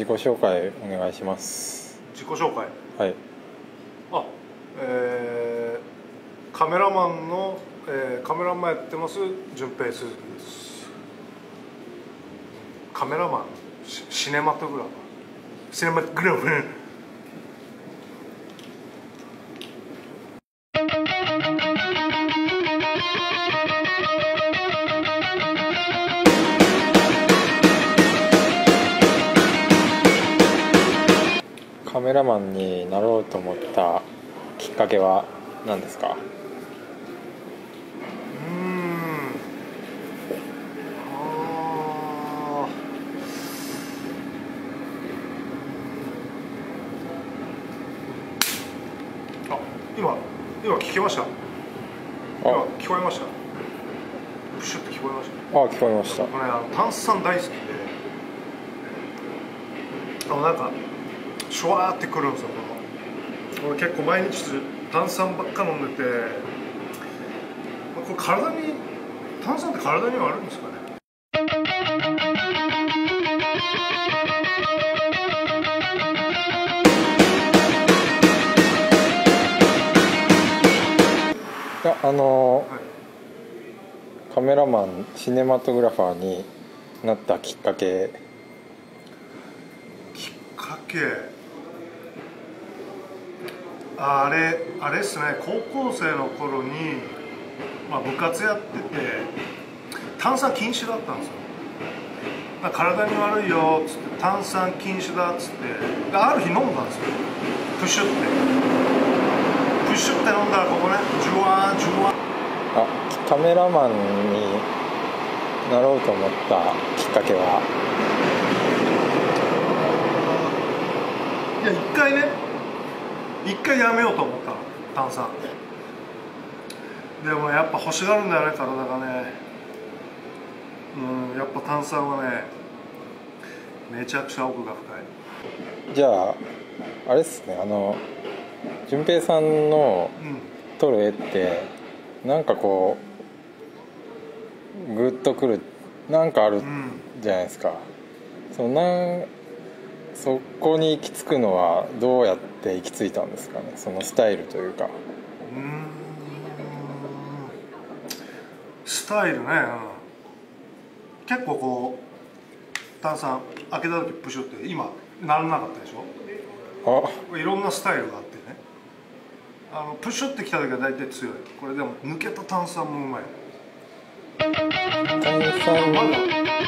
自己紹介お願いします。自己紹介？はい。あえー、カメラマンの、えー、カメラマンやってます順平鈴木です。カメラマンシシネマトグラファー。シネマトグラファーカメラマンになろうと思ったきっかけは何ですか？今今聞きました？今あ聞こえました？プシュって聞こえました？あ聞こえました。これあの炭酸大好きで。あのなんかシュワーってくるんですよ結構毎日炭酸ばっか飲んでてまあこれ体に炭酸って体には悪いんですかね。いやあのはい。カメラマンシネマトグラファーになったきっかけ。きっかけ？あれあれっすね。高校生の頃に、まあ、部活やってて炭酸禁止だったんですよ。体に悪いよっつって炭酸禁止だっつってである日飲んだんですよ。プシュって。プシュって飲んだらここねジュワーンジュワー。ンあカメラマンになろうと思ったきっかけは？いや一回ね一回やめようと思ったの炭酸。でもやっぱ欲しがるんだよね体がね。うんやっぱ炭酸はねめちゃくちゃ奥が深い。じゃああれっすねあの順平さんのうん。撮る絵ってなんかこうグッとくるなんかあるうん。じゃないですか、そのなんそこに行き着くのはどうやって行き着いたんですかね？そのスタイルというか。うーん。スタイルね、うん。結構こう炭酸開けた時プシュって今ならなかったでしょ？あ。いろんなスタイルがあってね。あのプシュってきた時は大体強い。これでも抜けた炭酸もうまい。炭酸まだ全然